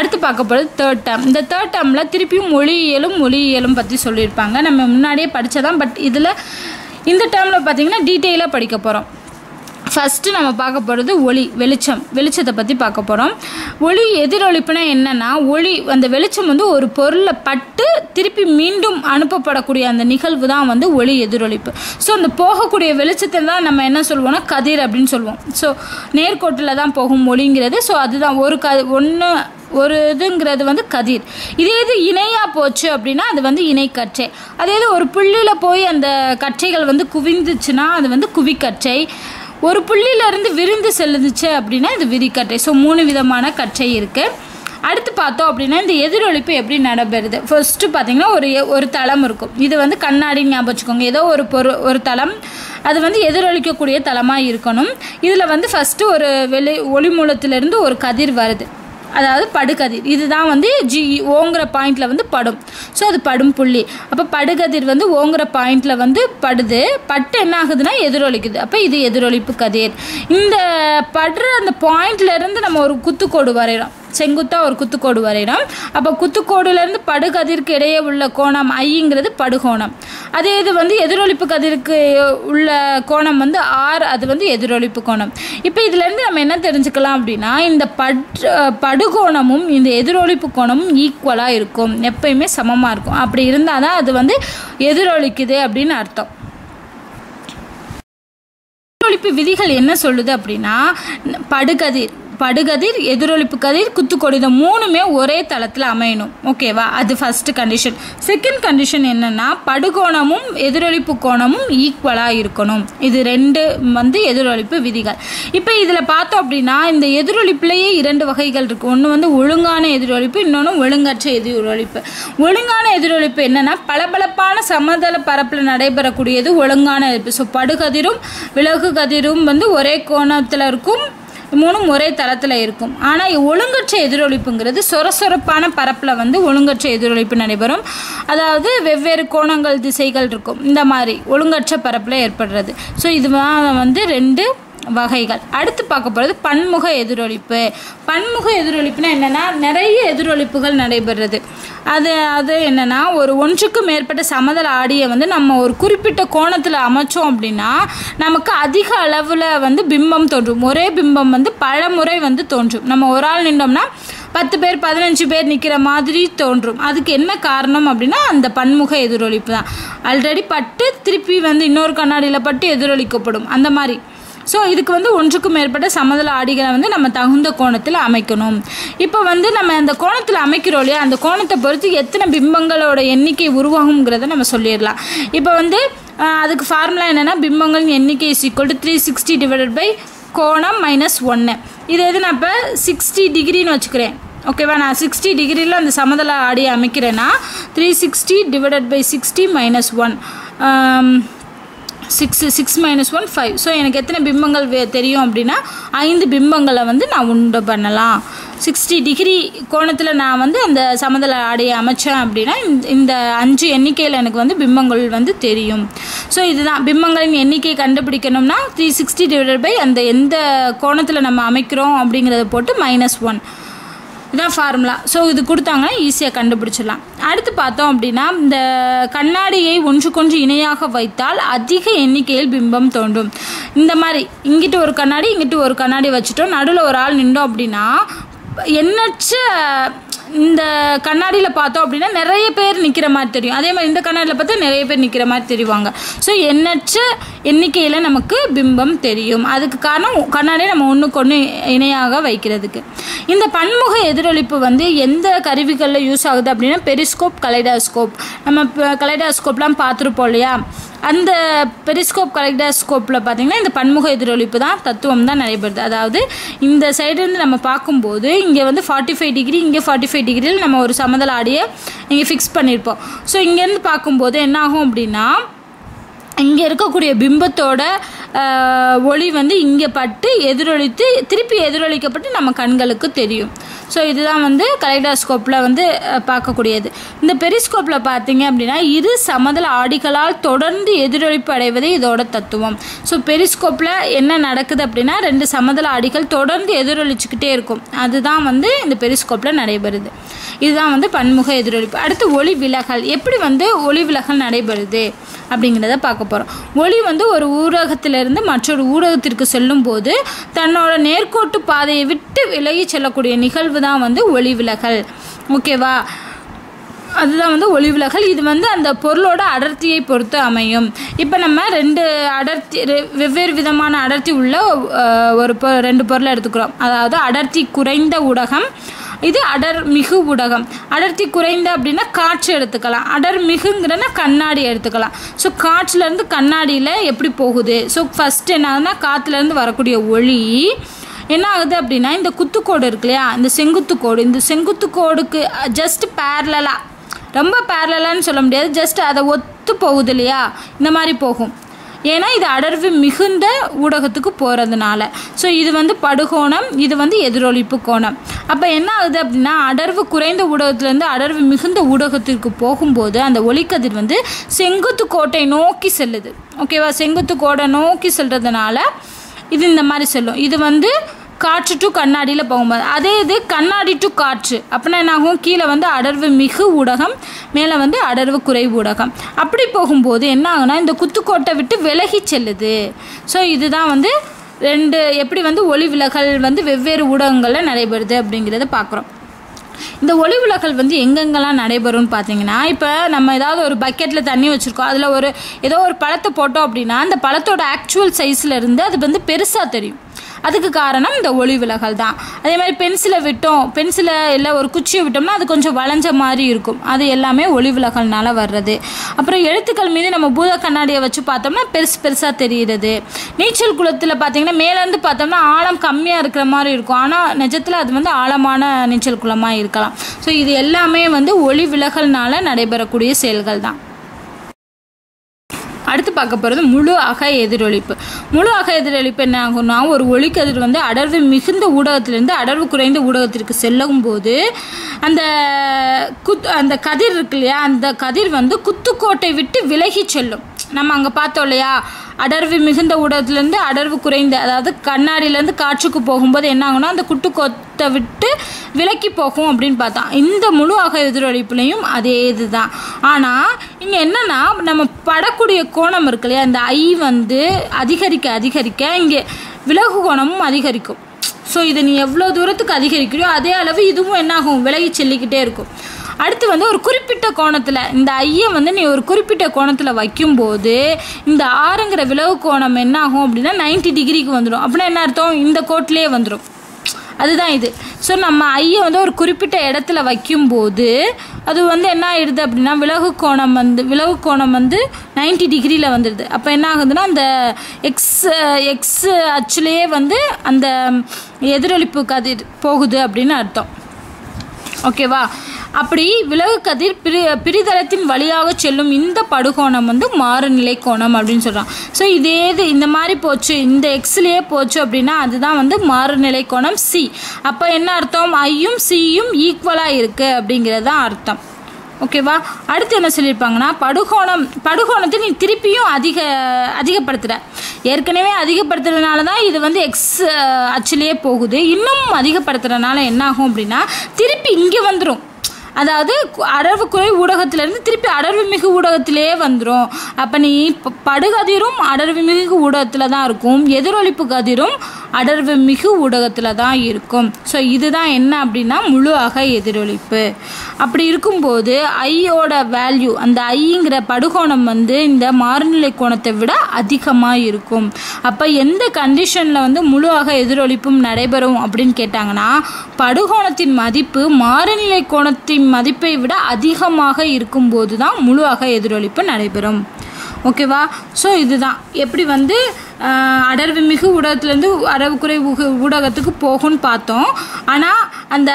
அடுத்து பார்க்க போகிறது தேர்ட் டேம் இந்த தேர்ட் டேமில் திருப்பியும் மொழியியலும் மொழியியலும் பற்றி சொல்லியிருப்பாங்க. நம்ம முன்னாடியே படித்ததான் பட் இதில் இந்த டேர்மில் பார்த்தீங்கன்னா டீட்டெயிலாக படிக்க போகிறோம் ஃபஸ்ட்டு நம்ம பார்க்க போகிறது ஒளி வெளிச்சம். வெளிச்சத்தை பற்றி பார்க்க போகிறோம் ஒளி எதிரொலிப்புனா என்னென்னா ஒளி அந்த வெளிச்சம் வந்து ஒரு பொருளை பட்டு திருப்பி மீண்டும் அனுப்பப்படக்கூடிய அந்த நிகழ்வு தான் வந்து ஒளி எதிரொலிப்பு. ஸோ அந்த போகக்கூடிய வெளிச்சத்தை தான் நம்ம என்ன சொல்லுவோம்னா கதிர் அப்படின்னு சொல்லுவோம் ஸோ நேர்கோட்டில் தான் போகும் ஒளிங்கிறது. ஸோ அதுதான் ஒரு க ஒன்று ஒரு இதுங்கிறது வந்து கதிர். இதே இது இணையாக போச்சு அப்படின்னா அது வந்து இணைக்கற்றை. அதே இது ஒரு புள்ளியில் போய் அந்த கற்றைகள் வந்து குவிந்துச்சுன்னா அது வந்து குவிக்கற்றை. ஒரு புள்ளியிலேருந்து விரிந்து செல்லுந்துச்சு அப்படின்னா இது விரிக்கட்டை ஸோ மூணு விதமான கற்றை இருக்குது அடுத்து பார்த்தோம் அப்படின்னா இந்த எதிரொலிப்பு எப்படி நடைபெறுது? ஃபர்ஸ்ட்டு பார்த்தீங்கன்னா ஒரு ஒரு தளம் இருக்கும். இது வந்து கண்ணாடி ஞாபகம் வச்சுக்கோங்க. ஏதோ ஒரு பொரு ஒரு தளம். அது வந்து எதிரொலிக்கக்கூடிய தளமாக இருக்கணும். இதில் வந்து ஃபஸ்ட்டு ஒரு வெளி ஒளி மூலத்திலேருந்து ஒரு கதிர் வருது. அதாவது படுகதிர். இதுதான் வந்து ஜி ஓங்குற பாயிண்டில் வந்து படும். ஸோ அது படும் புள்ளி. அப்போ படுகதிர் வந்து ஓங்குற பாயிண்டில் வந்து படுது. பட்டு என்ன ஆகுதுன்னா எதிரொலிக்குது. அப்போ இது எதிரொலிப்பு கதிர். இந்த படுற அந்த பாயிண்ட்லேருந்து நம்ம ஒரு குத்துக்கோடு வரைகிறோம் செங்குத்தாக ஒரு குத்துக்கோடு வரைகிறோம் அப்போ குத்துக்கோடுலேருந்து படுகதிருக்கு இடையே உள்ள கோணம் ஐங்கிறது படுகோணம். அதே இது வந்து எதிரொலிப்பு கதிருக்கு உள்ள கோணம் வந்து ஆர் அது வந்து எதிரொலிப்பு கோணம். இப்போ இதுலேருந்து நம்ம என்ன தெரிஞ்சுக்கலாம் அப்படின்னா இந்த பட் படுகோணமும் இந்த எதிரொலிப்பு கோணமும் ஈக்குவலாக இருக்கும். எப்பயுமே சமமாக இருக்கும். அப்படி இருந்தால் தான் அது வந்து எதிரொலிக்குது அப்படின்னு அர்த்தம். எதிரொலிப்பு விதிகள் என்ன சொல்லுது அப்படின்னா படுகதிர். படுகதிர் எதிரொலிப்பு கதிர் குத்துக்கொடி இந்த மூணுமே ஒரே தளத்தில் அமையணும். ஓகேவா அது ஃபர்ஸ்ட் கண்டிஷன் செகண்ட் கண்டிஷன் என்னென்னா படுகோணமும் எதிரொலிப்பு கோணமும் ஈக்குவலாக இருக்கணும். இது ரெண்டு வந்து எதிரொலிப்பு விதிகள். இப்போ இதில் பார்த்தோம் அப்படின்னா இந்த எதிரொலிப்புலேயே இரண்டு வகைகள் இருக்குது ஒன்று வந்து ஒழுங்கான எதிரொலிப்பு இன்னொன்று ஒழுங்கற்ற எதிரொலிப்பு ஒழுங்கான எதிரொலிப்பு என்னென்னா பளபளப்பான சமதள பரப்பில் நடைபெறக்கூடியது ஒழுங்கான எதிர்ப்பு ஸோ படுகதிரும் விலகு கதிரும் வந்து ஒரே கோணத்தில் இருக்கும். மூணும் ஒரே தளத்தில் இருக்கும். ஆனால் ஒழுங்கற்ற எதிரொலிப்புங்கிறது சொரசொரப்பான பரப்பில் வந்து ஒழுங்கற்ற எதிரொலிப்பு நடைபெறும். அதாவது வெவ்வேறு கோணங்கள் திசைகள் இருக்கும். இந்த மாதிரி ஒழுங்கற்ற பரப்பில் ஏற்படுறது. ஸோ இது வந்து ரெண்டு வகைகள். அடுத்து பார்க்க போகிறது பன்முக எதிரொலிப்பு. பன்முக எதிரொலிப்புனா என்னென்னா நிறைய எதிரொலிப்புகள் நடைபெறுறது. அது அது என்னென்னா ஒரு ஒன்றுக்கு மேற்பட்ட சமதள ஆடியை வந்து நம்ம ஒரு குறிப்பிட்ட கோணத்தில் அமைச்சோம் அப்படின்னா நமக்கு அதிக அளவில் வந்து பிம்பம் தோன்றும். ஒரே பிம்பம் வந்து பல முறை வந்து தோன்றும். நம்ம ஒரு ஆள் நின்றோம்னா பத்து பேர் பதினஞ்சு பேர் நிற்கிற மாதிரி தோன்றும். அதுக்கு என்ன காரணம் அப்படின்னா அந்த பன்முக எதிரொலிப்பு தான். ஆல்ரெடி பட்டு திருப்பி வந்து இன்னொரு கண்ணாடியில் பட்டு எதிரொலிக்கப்படும். அந்த மாதிரி. ஸோ இதுக்கு வந்து ஒன்றுக்கும் மேற்பட்ட சமதள ஆடிகளை வந்து நம்ம தகுந்த கோணத்தில் அமைக்கணும். இப்போ வந்து நம்ம அந்த கோணத்தில் அமைக்கிறோம் இல்லையா? அந்த கோணத்தை பொறுத்து எத்தனை பிம்பங்களோட எண்ணிக்கை உருவாகுங்கிறத நம்ம சொல்லிடலாம். இப்போ வந்து அதுக்கு ஃபார்முலா என்னென்னா பிம்பங்களின் எண்ணிக்கை is equal to three sixty divided by கோணம் மைனஸ் ஒன்று இது எது நான் இப்போ சிக்ஸ்டி டிகிரின்னு வச்சுக்கிறேன். ஓகேவா நான் சிக்ஸ்டி டிகிரியில் அந்த சமதள ஆடியை அமைக்கிறேன்னா three sixty divided by sixty minus one six six minus one five so எனக்கு எத்தனை பிம்பங்கள் வே தெரியும் அப்படின்னா ஐந்து பிம்பங்களை வந்து நான் உண்டு பண்ணலாம். சிக்ஸ்டி டிகிரி கோணத்தில் நான் வந்து அந்த சமதள ஆடையை அமைச்சேன் அப்படின்னா இந்த- இந்த அஞ்சு எண்ணிக்கையில் எனக்கு வந்து பிம்பங்கள் வந்து தெரியும். ஸோ இதுதான். பிம்பங்களின் எண்ணிக்கை கண்டுபிடிக்கணும்னா த்ரீ சிக்ஸ்டி டிவைடட் பை அந்த எந்த கோணத்தில் நம்ம அமைக்கிறோம் அப்படிங்கிறத போட்டு மைனஸ் ஒன் இதான் ஃபார்முலா ஸோ இது கொடுத்தாங்கன்னா ஈஸியாக கண்டுபிடிச்சிடலாம். அடுத்து பார்த்தோம் அப்படின்னா இந்த கண்ணாடியை ஒன்றுக்கொன்று இணையாக வைத்தால் அதிக எண்ணிக்கையில் பிம்பம் தோன்றும். இந்த மாதிரி இங்கிட்டு ஒரு கண்ணாடி இங்கிட்டு ஒரு கண்ணாடி வச்சுட்டோம். நடுவில் ஒரு ஆள் நின்றோம் அப்படின்னா எண்ணற்ற இந்த கண்ணாடியில் பார்த்தோம் அப்படின்னா நிறைய பேர் நிற்கிற மாதிரி தெரியும். அதே மாதிரி இந்த கண்ணாடியில் பார்த்தா நிறைய பேர் நிற்கிற மாதிரி தெரிவாங்க. ஸோ எண்ணற்ற எண்ணிக்கையில் நமக்கு பிம்பம் தெரியும். அதுக்கு காரணம் கண்ணாடியை நம்ம ஒன்றுக்கு ஒன்று இணையாக வைக்கிறதுக்கு. இந்த பன்முக எதிரொலிப்பு வந்து எந்த கருவிகளில் யூஸ் ஆகுது அப்படின்னா பெரிஸ்கோப் கலைடாஸ்கோப். நம்ம இப்போ கலைடாஸ்கோப்லாம் பார்த்துருப்போம் இல்லையா? அந்த பெரிஸ்கோப் கலைடாஸ்கோப்பில் பார்த்தீங்கன்னா இந்த பன்முக எதிரொலிப்பு தான் தத்துவம் தான் நடைபெறுது. அதாவது இந்த சைடுலேருந்து நம்ம பார்க்கும்போது இங்கே வந்து ஃபார்ட்டி ஃபைவ் டிகிரி இங்கே ஃபார்ட்டி ஃபைவ் டிகிரியில் நம்ம ஒரு சமதள ஆடியை இங்கே ஃபிக்ஸ் பண்ணியிருப்போம் ஸோ இங்கேருந்து பார்க்கும்போது என்ன ஆகும் அப்படின்னா இங்கே இருக்கக்கூடிய பிம்பத்தோட ஒளி வந்து இங்கே பட்டு எதிரொலித்து திருப்பி எதிரொலிக்கப்பட்டு நம்ம கண்களுக்கு தெரியும். ஸோ இதுதான் வந்து கலைடாஸ்கோப்பில் வந்து பார்க்கக்கூடியது. இந்த பெரிஸ்கோப்பில் பார்த்தீங்க அப்படின்னா இரு சமதள ஆடிகளால் தொடர்ந்து எதிரொலிப்பு அடைவதே இதோட தத்துவம். ஸோ பெரிஸ்கோப்பில் என்ன நடக்குது அப்படின்னா ரெண்டு சமதள ஆடிகள் தொடர்ந்து எதிரொலிச்சுக்கிட்டே இருக்கும். அதுதான் வந்து இந்த பெரிஸ்கோப்பில் நடைபெறுது. இதுதான் வந்து பன்முக எதிரொலிப்பு. அடுத்து ஒளி விலகல். எப்படி வந்து ஒளி விலகல் நடைபெறுது அப்படிங்கிறத பார்க்க போகிறோம் ஒளி வந்து ஒரு ஊடகத்திலிருந்து மற்றொரு ஊடகத்திற்கு செல்லும்போது தன்னோட நேர்கோட்டு பாதையை விட்டு விலகி செல்லக்கூடிய நிகழ்வு தான் வந்து ஒளி விலகல். ஓகேவா அதுதான் வந்து ஒளி விலகல். இது வந்து அந்த பொருளோட அடர்த்தியை பொறுத்து அமையும். இப்போ நம்ம ரெண்டு அடர்த்தி வெவ்வேறு விதமான அடர்த்தி உள்ள ஒரு பொ ரெண்டு பொருளை எடுத்துக்கிறோம். அதாவது அடர்த்தி குறைந்த ஊடகம் இது அடர் மிகு ஊடகம். அடர்த்தி குறைந்த அப்படின்னா காற்று எடுத்துக்கலாம். அடர் மிகுங்கிறனா கண்ணாடி எடுத்துக்கலாம். ஸோ காற்றுலேருந்து கண்ணாடியில் எப்படி போகுது? ஸோ ஃபஸ்ட்டு என்னாகுதுன்னா காற்றுலேருந்து வரக்கூடிய ஒளி. என்ன ஆகுது அப்படின்னா இந்த குத்துக்கோடு இருக்கு இல்லையா? இந்த செங்குத்து கோடு இந்த செங்குத்து கோடுக்கு ஜஸ்ட் பேரலாக ரொம்ப பேரலான்னு சொல்ல முடியாது. ஜஸ்ட் அதை ஒத்து போகுது இல்லையா? இந்த மாதிரி போகும். ஏன்னா இது அடர்வு மிகுந்த ஊடகத்துக்கு போகிறதுனால ஸோ இது வந்து படுகோணம் இது வந்து எதிரொலிப்பு கோணம். அப்போ என்ன ஆகுது அப்படின்னா அடர்வு குறைந்த ஊடகத்துலேருந்து அடர்வு மிகுந்த ஊடகத்திற்கு போகும்போது அந்த ஒளிக்கதிர் வந்து செங்குத்து கோட்டை நோக்கி செல்லுது. ஓகேவா செங்குத்து கோடை நோக்கி செல்றதுனால இது இந்த மாதிரி செல்லும். இது வந்து காற்று டு கண்ணாடியில் போகும்போது. அதே இது கண்ணாடி டு காற்று. அப்படின்னா என்னாகும்? கீழே வந்து அடர்வு மிகு ஊடகம் மேலே வந்து அடர்வு குறைவு ஊடகம். அப்படி போகும்போது என்ன ஆகுனா இந்த குத்துக்கோட்டை விட்டு விலகி செல்லுது. ஸோ இதுதான் வந்து ரெண்டு எப்படி வந்து ஒளி விலகல் வந்து வெவ்வேறு ஊடகங்களில் நடைபெறுது அப்படிங்கிறத பார்க்குறோம். இந்த ஒளி விலகல் வந்து எங்கெங்கெல்லாம் நடைபெறும்னு பார்த்தீங்கன்னா இப்போ நம்ம ஏதாவது ஒரு பக்கெட்டில் தண்ணி வச்சுருக்கோம். அதில் ஒரு ஏதோ ஒரு பழத்தை போட்டோம் அப்படின்னா அந்த பழத்தோட ஆக்சுவல் சைஸில் இருந்து அது வந்து பெருசாக தெரியும். அதுக்கு காரணம் இந்த ஒளி விலகல் தான். அதே மாதிரி பென்சிலை விட்டோம் பென்சிலை இல்லை ஒரு குச்சியை விட்டோம்னா அது கொஞ்சம் வளைஞ்ச மாதிரி இருக்கும். அது எல்லாமே ஒளி விலகல்னால வர்றது. அப்புறம் எழுத்துக்கள் மீது நம்ம பூத கண்ணாடியை வச்சு பார்த்தோம்னா பெருசு பெருசாக தெரிகிறது. நீச்சல் குளத்தில் பார்த்தீங்கன்னா மேலேருந்து பார்த்தோம்னா ஆழம் கம்மியாக இருக்கிற மாதிரி இருக்கும். ஆனால் நிஜத்தில் அது வந்து ஆழமான நீச்சல் குளமாக இருக்கலாம். ஸோ இது எல்லாமே வந்து ஒளி விலகல்னால நடைபெறக்கூடிய செயல்கள் தான். அடுத்து பார்க்க போகிறது முழு அக எதிரொலிப்பு. முழு அக எதிரொலிப்பு என்ன ஆகும்னா ஒரு ஒளிக்கதிர் வந்து அடர்வு மிகுந்த ஊடகத்திலிருந்து அடர்வு குறைந்த ஊடகத்திற்கு செல்லும் போது அந்த குத் அந்த கதிர் இருக்கு இல்லையா அந்த கதிர் வந்து குத்துக்கோட்டை விட்டு விலகி செல்லும். நம்ம அங்கே பார்த்தோம் இல்லையா அடர்வு மிகுந்த ஊடகத்திலேருந்து அடர்வு குறைந்த அதாவது கண்ணாடியிலேருந்து காற்றுக்கு போகும்போது என்ன ஆகும்னா அந்த கொத்தை விட்டு விலக்கி போகும் அப்படின்னு பார்த்தா இந்த முழு அக எதிரொலிப்புலையும் அதே இதுதான். ஆனால் இங்கே என்னென்னா நம்ம படக்கூடிய கோணம் இருக்கு இல்லையா அந்த ஐ வந்து அதிகரிக்க அதிகரிக்க இங்கே விலகு கோணமும் அதிகரிக்கும். ஸோ இதை நீ எவ்வளோ தூரத்துக்கு அதிகரிக்கிறியோ அதே அளவு இதுவும் என்னாகும் விலகி செல்லிக்கிட்டே இருக்கும். அடுத்து வந்து ஒரு குறிப்பிட்ட கோணத்தில் இந்த ஐயை வந்து நீ ஒரு குறிப்பிட்ட கோணத்தில் வைக்கும்போது இந்த ஆறுங்கிற விலகு கோணம் என்ன ஆகும் அப்படின்னா 90 டிகிரிக்கு வந்துடும் அப்படின்னா என்ன அர்த்தம்? இந்த கோட்டிலே வந்துடும் அதுதான் இது. ஸோ நம்ம ஐயை வந்து ஒரு குறிப்பிட்ட இடத்துல வைக்கும்போது அது வந்து என்ன ஆயிடுது அப்படின்னா விலகு கோணம் வந்து விலகு கோணம் வந்து 90 டிகிரியில் வந்துடுது அப்போ என்ன ஆகுதுன்னா அந்த எக்ஸ் எக்ஸ் அச்சுலேயே வந்து அந்த எதிரொலிப்பு கதிர் போகுது அப்படின்னு அர்த்தம். ஓகேவா அப்படி விலகு கதிர் பிரி பிரிதளத்தின் வழியாக செல்லும் இந்த படுகோணம் வந்து மாறுநிலை கோணம் அப்படின்னு சொல்கிறான் ஸோ இதே இது இந்த மாதிரி போச்சு இந்த எக்ஸ்லேயே போச்சு அப்படின்னா அதுதான் வந்து மாறுநிலை கோணம் சி அப்போ என்ன அர்த்தம்? ஐயும் சியும் ஈக்குவலாக இருக்குது அப்படிங்கிறது தான் அர்த்தம். ஓகேவா அடுத்து என்ன சொல்லியிருப்பாங்கன்னா படுகோணம் படுகோணத்தை நீ திருப்பியும் அதிக அதிகப்படுத்துகிற ஏற்கனவே அதிகப்படுத்துறதுனால தான் இது வந்து எக்ஸ் அச்சிலேயே போகுது. இன்னும் அதிகப்படுத்துறதுனால என்ன ஆகும் அப்படின்னா திருப்பி இங்கே வந்துடும் அதாவது அடர்வு குறை ஊடகத்திலேருந்து திருப்பி அடர்வு மிகு ஊடகத்திலே வந்துடும் அப்போ நீ ப- படுகதிரும் அடர்வு மிகு ஊடகத்தில் தான் இருக்கும். எதிரொலிப்பு கதிரும் அடர்வு மிகு ஊடகத்தில் தான் இருக்கும். ஸோ இதுதான் என்ன அப்படின்னா முழு அக எதிரொலிப்பு. அப்படி இருக்கும்போது ஐயோட வேல்யூ அந்த ஐங்கிற படுகோணம் வந்து இந்த மாறுநிலை கோணத்தை விட அதிகமாக இருக்கும். அப்போ எந்த கண்டிஷனில் வந்து முழு அக எதிரொலிப்பும் நடைபெறும் அப்படின்னு கேட்டாங்கன்னா படுகோணத்தின் மதிப்பு மாறுநிலை கோணத்தின் மதிப்பை விட அதிகமாக இருக்கும்போது தான் முழு அக எதிரொலிப்பு நடைபெறும். ஓகேவா? ஸோ இதுதான். எப்படி வந்து அடர்வு மிகு ஊடகத்துலேருந்து அடர்வு குறை ஊடகத்துக்கு போகும்னு பார்த்தோம். ஆனால் அந்த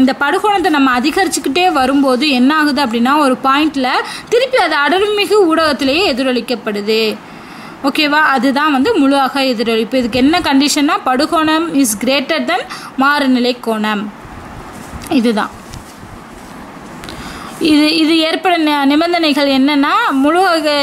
இந்த படுகோணத்தை நம்ம அதிகரிச்சுக்கிட்டே வரும்போது என்ன ஆகுது அப்படின்னா ஒரு பாயிண்டில் திருப்பி அது அடர்வு மிகு ஊடகத்திலேயே எதிரொலிக்கப்படுது. ஓகேவா? அதுதான் வந்து முழு அக எதிரொலிப்பு. இதுக்கு என்ன கண்டிஷன்னா படுகோணம் இஸ் கிரேட்டர் தென் மாறுநிலை கோணம். இதுதான். இது இது ஏற்பட நி- நிபந்தனைகள் என்னன்னா முழு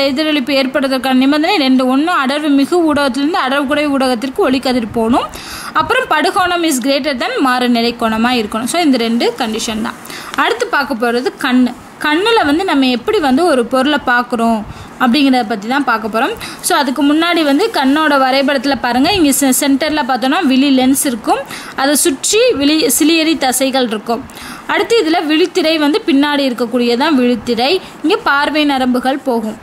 எதிரொலிப்பு ஏற்படுவதற்கான நிபந்தனை ரெண்டு. ஒன்று அடர்வு மிகு ஊடகத்திலிருந்து அடர்வு குறை ஊடகத்திற்கு ஒளிக்கதிர் போகணும் அப்புறம் படுகோணம் இஸ் கிரேட்டர் தென் மாறுநிலை கோணமாக இருக்கணும். ஸோ இந்த ரெண்டு கண்டிஷன் தான். அடுத்து பார்க்க போகிறது கண். கண்ணில் வந்து நம்ம எப்படி வந்து ஒரு பொருளை பார்க்குறோம் அப்படிங்கிறத பற்றி தான் பார்க்க போகிறோம் ஸோ அதுக்கு முன்னாடி வந்து கண்ணோட வரைபடத்தில் பாருங்கள் இங்கே சென்டரில் பார்த்தோன்னா விழி லென்ஸ் இருக்கும். அதை சுற்றி விழி சிலியரி தசைகள் இருக்கும். அடுத்து இதில் விழித்திரை வந்து பின்னாடி இருக்கக்கூடியதான் விழித்திரை. இங்கே பார்வை நரம்புகள் போகும்.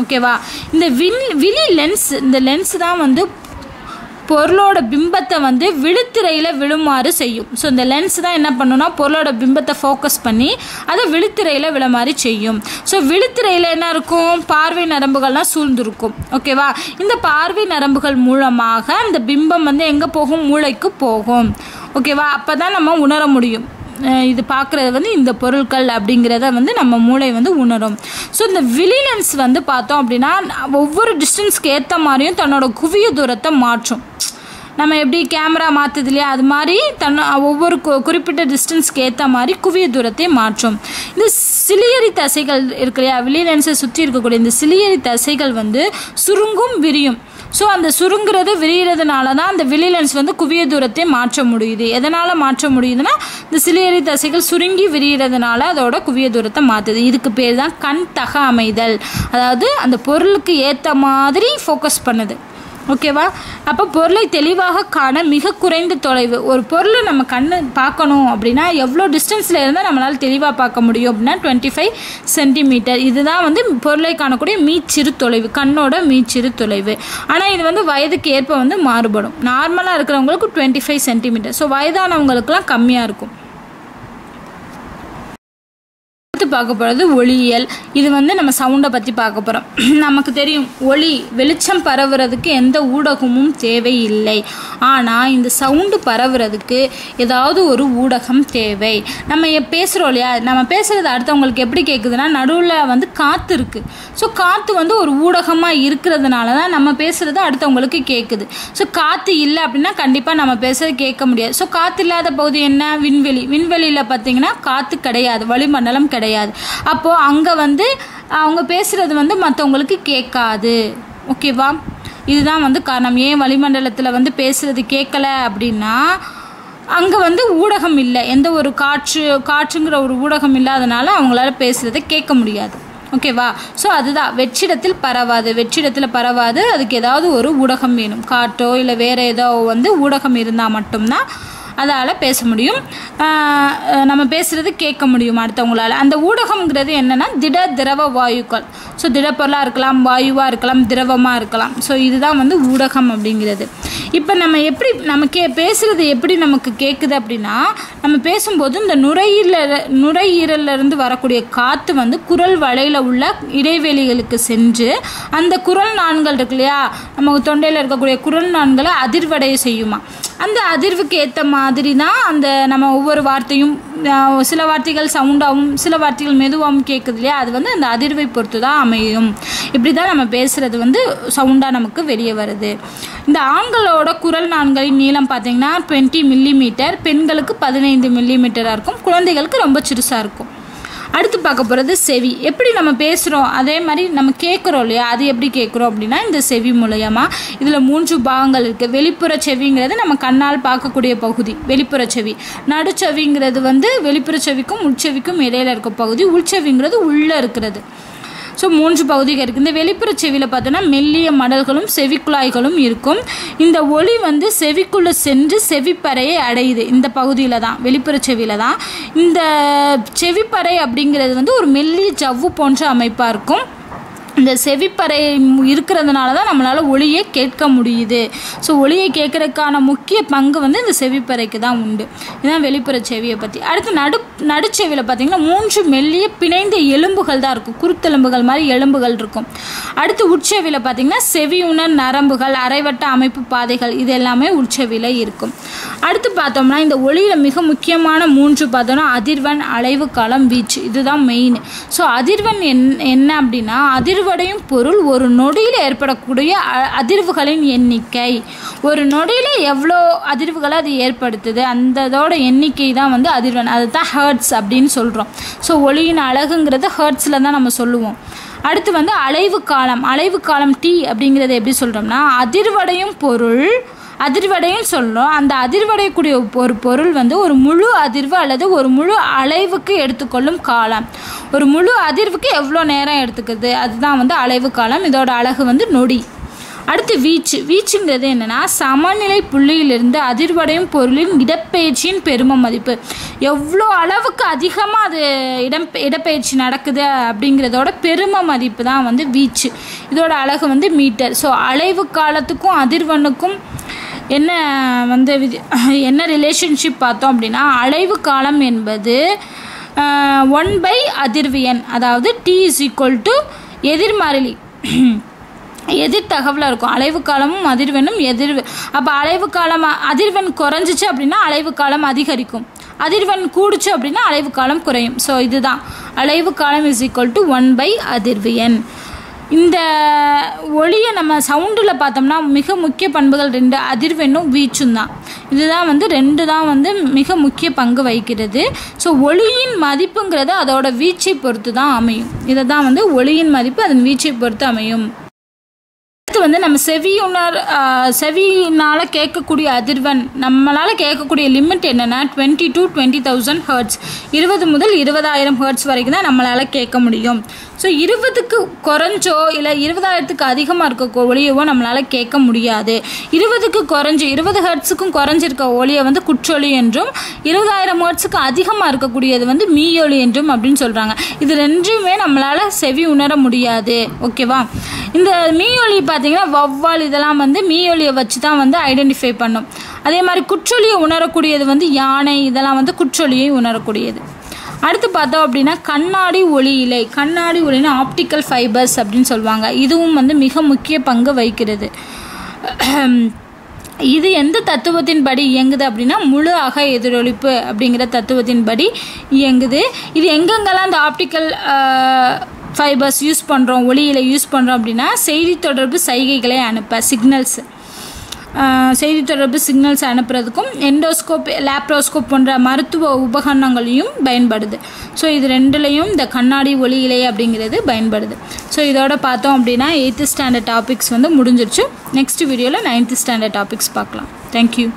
ஓகேவா இந்த வில் விழி லென்ஸ் இந்த லென்ஸ் தான் வந்து பொருளோட பிம்பத்தை வந்து விழுத்திரையில் விழுமாறு செய்யும். ஸோ இந்த லென்ஸ் தான் என்ன பண்ணுன்னா பொருளோட பிம்பத்தை ஃபோக்கஸ் பண்ணி அதை விழுத்திரையில் விழுமாறு செய்யும். ஸோ விழுத்திரையில் என்ன இருக்கும்? பார்வை நரம்புகள்லாம் சூழ்ந்திருக்கும். ஓகேவா இந்த பார்வை நரம்புகள் மூலமாக அந்த பிம்பம் வந்து எங்கே போகும்? மூளைக்கு போகும். ஓகேவா அப்போ தான் நம்ம உணர முடியும். இது பார்க்குறது வந்து இந்த பொருட்கள் அப்படிங்கிறத வந்து நம்ம மூளை வந்து உணரும். ஸோ இந்த விலினன்ஸ் வந்து பார்த்தோம் அப்படின்னா ஒவ்வொரு டிஸ்டன்ஸ்க்கு ஏற்ற மாதிரியும் தன்னோட குவிய தூரத்தை மாற்றும். நம்ம எப்படி கேமரா மாற்றுது இல்லையா? அது மாதிரி தன்னை ஒவ்வொரு குறிப்பிட்ட டிஸ்டன்ஸ்க்கு ஏற்ற மாதிரி குவிய தூரத்தை மாற்றும். இந்த சிலியரி தசைகள் இருக்கு இல்லையா? விலிலன்ஸை சுற்றி இருக்கக்கூடிய இந்த சிலியரி தசைகள் வந்து சுருங்கும் விரியும். ஸோ அந்த சுருங்குறது விரிகிறதுனால தான் அந்த விழிலென்ஸ் வந்து குவிய தூரத்தை மாற்ற முடியுது. எதனால் மாற்ற முடியுதுன்னா இந்த சிலியரி தசைகள் சுருங்கி விரிகிறதுனால அதோட குவிய தூரத்தை மாற்றுது இதுக்கு பேர் தான் கண் தக அமைதல். அதாவது அந்த பொருளுக்கு ஏற்ற மாதிரி ஃபோக்கஸ் பண்ணுது. ஓகேவா? அப்போ பொருளை தெளிவாக காண மிக குறைந்த தொலைவு. ஒரு பொருளை நம்ம கண்ணு பார்க்கணும் அப்படின்னா எவ்வளோ டிஸ்டன்ஸில் இருந்தால் நம்மளால் தெளிவாக பார்க்க முடியும் அப்படின்னா டுவெண்ட்டி ஃபைவ் சென்டிமீட்டர் இதுதான் வந்து பொருளை காணக்கூடிய மீச்சிறு தொலைவு கண்ணோட மீச்சிறு தொலைவு. ஆனால் இது வந்து வயதுக்கு ஏற்ப வந்து மாறுபடும். நார்மலாக இருக்கிறவங்களுக்கு டுவெண்ட்டி ஃபைவ் சென்டிமீட்டர் ஸோ வயதானவங்களுக்குலாம் கம்மியாக இருக்கும். அடுத்து பார்க்க போகிறது ஒளியியல். இது வந்து நம்ம சவுண்டை பற்றி பார்க்க போகிறோம் நமக்கு தெரியும் ஒளி வெளிச்சம் பரவுறதுக்கு எந்த ஊடகமும் தேவையில்லை. ஆனால் இந்த சவுண்டு பரவுறதுக்கு ஏதாவது ஒரு ஊடகம் தேவை. நம்ம பேசுகிறோம் இல்லையா? நம்ம பேசுகிறது அடுத்தவங்களுக்கு எப்படி கேட்குதுன்னா நடுவில் வந்து காற்று இருக்குது ஸோ காற்று வந்து ஒரு ஊடகமாக இருக்கிறதுனால தான் நம்ம பேசுகிறது அடுத்தவங்களுக்கு கேட்குது ஸோ காற்று இல்லை அப்படின்னா கண்டிப்பாக நம்ம பேசுறது கேட்க முடியாது. ஸோ காற்று இல்லாத பகுதி என்ன? விண்வெளி. விண்வெளியில் பார்த்தீங்கன்னா காற்று கிடையாது. வளிமண்டலம் கிடையாது. கிடையாது. அப்போது அங்கே வந்து அவங்க பேசுகிறது வந்து மற்றவங்களுக்கு கேட்காது. ஓகேவா? இதுதான் வந்து காரணம். ஏன் வளிமண்டலத்தில் வந்து பேசுகிறது கேட்கல அப்படின்னா அங்கே வந்து ஊடகம் இல்லை. எந்த ஒரு காற்று காற்றுங்கிற ஒரு ஊடகம் இல்லாதனால அவங்களால பேசுகிறத கேட்க முடியாது. ஓகேவா? ஸோ அதுதான். வெற்றிடத்தில் பரவாது. வெற்றிடத்தில் பரவாது. அதுக்கு ஏதாவது ஒரு ஊடகம் வேணும். காற்றோ இல்லை வேறு ஏதோ வந்து ஊடகம் இருந்தால் மட்டும்தான் அதால் பேச முடியும். நம்ம பேசுகிறது கேட்க முடியும் அடுத்தவங்களால். அந்த ஊடகம்ங்கிறது என்னென்னா திட திரவ வாயுக்கள். ஸோ திடப்பொருளாக இருக்கலாம் வாயுவாக இருக்கலாம் திரவமாக இருக்கலாம். ஸோ இதுதான் வந்து ஊடகம் அப்படிங்கிறது. இப்போ நம்ம எப்படி நம்ம கே பேசுகிறது எப்படி நமக்கு கேட்குது அப்படின்னா நம்ம பேசும்போது இந்த நுரையீரல நுரையீரல்ல இருந்து வரக்கூடிய காற்று வந்து குரல் வலையில் உள்ள இடைவெளிகளுக்கு சென்று அந்த குரல் நாண்கள் இருக்கு இல்லையா? நம்ம தொண்டையில் இருக்கக்கூடிய குரல் நாண்களை அதிர்வடைய செய்யுமா? அந்த அதிர்வுக்கு ஏற்ற மாதிரி தான் அந்த நம்ம ஒவ்வொரு வார்த்தையும் சில வார்த்தைகள் சவுண்டாகவும் சில வார்த்தைகள் மெதுவாகவும் கேட்குது இல்லையா? அது வந்து அந்த அதிர்வை பொறுத்து தான் அமையும். இப்படி தான் நம்ம பேசுகிறது வந்து சவுண்டாக நமக்கு வெளியே வருது. இந்த ஆண்களோட குரல் நாண்களின் நீளம் பார்த்தீங்கன்னா டுவெண்ட்டி மில்லிமீட்டர் பெண்களுக்கு பதினைந்து மில்லிமீட்டராக இருக்கும். குழந்தைகளுக்கு ரொம்ப சிறுசாக இருக்கும். அடுத்து பார்க்க போகிறது செவி. எப்படி நம்ம பேசுகிறோம் அதே மாதிரி நம்ம கேட்குறோம் இல்லையா? அது எப்படி கேட்குறோம் அப்படின்னா இந்த செவி மூலயமா. இதில் மூன்று பாகங்கள் இருக்குது வெளிப்புற செவிங்கிறது நம்ம கண்ணால் பார்க்கக்கூடிய பகுதி வெளிப்புற செவி. நடுச்செவிங்கிறது வந்து வெளிப்புற செவிக்கும் உள்செவிக்கும் இடையில இருக்க பகுதி. உள்செவிங்கிறது உள்ளே இருக்கிறது. ஸோ மூன்று பகுதிகள் இருக்குது இந்த வெளிப்புற செவியில் பார்த்தோன்னா மெல்லிய மடல்களும் செவிக்குழாய்களும் இருக்கும். இந்த ஒளி வந்து செவிக்குள்ளே சென்று செவிப்பறையை அடையுது. இந்த பகுதியில் தான் வெளிப்புற செவியில் தான். இந்த செவிப்பறை அப்படிங்கிறது வந்து ஒரு மெல்லிய ஜவ்வு போன்ற அமைப்பாக இருக்கும். இந்த செவிப்பறை இருக்கிறதுனால தான் நம்மளால் ஒளியை கேட்க முடியுது. ஸோ ஒளியை கேட்கறதுக்கான முக்கிய பங்கு வந்து இந்த செவிப்பறைக்கு தான் உண்டு. இதுதான் வெளிப்புற செவியை பற்றி அடுத்து நடு நடுச்செவியில் பார்த்தீங்கன்னா மூன்று மெல்லிய பிணைந்த எலும்புகள் தான் இருக்கும். குருத்தெலும்புகள் மாதிரி எலும்புகள் இருக்கும். அடுத்து உட்செவியில் பார்த்தீங்கன்னா செவியுணர் நரம்புகள் அரைவட்ட அமைப்பு பாதைகள் இது எல்லாமே உட்செவியில் இருக்கும். அடுத்து பார்த்தோம்னா இந்த ஒளியில் மிக முக்கியமான மூன்று பார்த்தோம்னா அதிர்வன் அலைவு காலம் வீச்சு. இதுதான் மெயின் ஸோ அதிர்வன் என் என்ன அப்படின்னா அதிர்வடையும் பொருள் ஒரு நொடியில் ஏற்படக்கூடிய அ- அதிர்வுகளின் எண்ணிக்கை. ஒரு நொடியில் எவ்வளோ அதிர்வுகளை அது ஏற்படுத்துது அந்த இதோட எண்ணிக்கை தான் வந்து அதிர்வன். அதுதான் ஹர்ட்ஸ் அப்படின்னு சொல்கிறோம் ஸோ ஒளியின் அழகுங்கிறது ஹர்ட்ஸில் தான் நம்ம சொல்லுவோம். அடுத்து வந்து அலைவு காலம். அலைவு காலம் டி அப்படிங்கிறது எப்படி சொல்கிறோம்னா அதிர்வடையும் பொருள் அதிர்வடைன்னு சொல்லணும். அந்த அதிர்வடையக்கூடிய ஒரு பொருள் வந்து ஒரு முழு அதிர்வு அல்லது ஒரு முழு அலைவுக்கு எடுத்துக்கொள்ளும் காலம். ஒரு முழு அதிர்வுக்கு எவ்வளோ நேரம் எடுத்துக்குது? அதுதான் வந்து அலைவு காலம். இதோட அழகு வந்து நொடி. அடுத்து வீச்சு. வீச்சுங்கிறது என்னன்னா சமநிலை புள்ளியிலிருந்து அதிர்வடையும் பொருளின் இடப்பெயர்ச்சியின் பெரும மதிப்பு. எவ்வளோ அளவுக்கு அதிகமாக அது இடம் இடப்பெயர்ச்சி நடக்குது அப்படிங்கிறதோட பெரும மதிப்பு தான் வந்து வீச்சு. இதோட அழகு வந்து மீட்டர். ஸோ அலைவு காலத்துக்கும் அதிர்வனுக்கும் என்ன வந்து விதி- என்ன ரிலேஷன்ஷிப் பார்த்தோம் அப்படின்னா அலைவு காலம் என்பது ஒன் பை அதிர்வியன் அதாவது டி இஸ் ஈக்குவல் டு எதிர்மாறிலி. எதிர் தகவலாக இருக்கும். அலைவு காலமும் அதிர்வெண்ணும் எதிர்வு அப்போ அலைவு காலம் அதிர்வெண் குறைஞ்சிச்சு அப்படின்னா அலைவு காலம் அதிகரிக்கும். அதிர்வெண் கூடுச்சு அப்படின்னா அலைவு காலம் குறையும். ஸோ இதுதான். அலைவு காலம் is equal to one by அதிர்வு எண் இந்த ஒளியை நம்ம சவுண்டில் பார்த்தோம்னா மிக முக்கிய பண்புகள் ரெண்டு அதிர்வெண்ணும் வீச்சும் தான். இதுதான் வந்து ரெண்டு தான் வந்து மிக முக்கிய பங்கு வகிக்கிறது. ஸோ ஒளியின் மதிப்புங்கிறது அதோட வீச்சை பொறுத்து தான் அமையும். இதை தான் வந்து ஒளியின் மதிப்பு அதன் வீச்சை பொறுத்து அமையும். அடுத்து வந்து நம்ம செவியுணர் செவியினால் கேட்கக்கூடிய அதிர்வெண் நம்மளால் கேட்கக்கூடிய லிமிட் என்னென்னா twenty to twenty thousand hertz இருபது முதல் இருபதாயிரம் ஹர்ட்ஸ் வரைக்கும் தான் நம்மளால் கேட்க முடியும். ஸோ இருபதுக்கு குறைஞ்சோ இல்லை இருபதாயிரத்துக்கு அதிகமாக இருக்க ஒளியவோ நம்மளால் கேட்க முடியாது. இருபதுக்கு குறைஞ்சி இருபது ஹர்ட்ஸுக்கும் குறைஞ்சிருக்க ஒளியை வந்து குற்றொலி என்றும் இருபதாயிரம் ஹர்ட்ஸுக்கு அதிகமாக இருக்கக்கூடியது வந்து மீயொலி என்றும் அப்படின்னு சொல்கிறாங்க இது ரெண்டுமே நம்மளால் செவி உணர முடியாது. ஓகேவா இந்த மீயொலி பார்த்தீங்கன்னா வௌவால் இதெல்லாம் வந்து மீயொலியை வச்சு தான் வந்து ஐடென்டிஃபை பண்ணும். அதே மாதிரி குற்றொலியை உணரக்கூடியது வந்து யானை இதெல்லாம் வந்து குற்றொலியை உணரக்கூடியது. அடுத்து பார்த்தோம் அப்படின்னா கண்ணாடி ஒளி இலை. கண்ணாடி ஒளினா ஆப்டிக்கல் ஃபைபர்ஸ் அப்படின்னு சொல்லுவாங்க. இதுவும் வந்து மிக முக்கிய பங்கு வகிக்கிறது. இது எந்த தத்துவத்தின்படி இயங்குது அப்படின்னா முழு அக எதிரொலிப்பு அப்படிங்கிற தத்துவத்தின்படி இயங்குது. இது எங்கெங்கெல்லாம் இந்த ஆப்டிக்கல் ஃபைபர்ஸ் யூஸ் பண்ணுறோம் ஒளியில் யூஸ் பண்ணுறோம் அப்படின்னா செய்தி தொடர்பு சைகைகளை அனுப்ப சிக்னல்ஸ் செய்தி தொடர்பு சிக்னல்ஸ் அனுப்புறதுக்கும் எண்டோஸ்கோப் லேப்ரோஸ்கோப் போன்ற மருத்துவ உபகரணங்களையும் பயன்படுது. ஸோ இது ரெண்டுலேயும் இந்த கண்ணாடி ஒளி இலை அப்படிங்கிறது பயன்படுது. ஸோ இதோட பார்த்தோம் அப்படின்னா எயித்து ஸ்டாண்டர்ட் டாபிக்ஸ் வந்து முடிஞ்சிருச்சு. நெக்ஸ்ட் வீடியோவில் நைன்த்து ஸ்டாண்டர்ட் டாபிக்ஸ் பார்க்கலாம். Thank you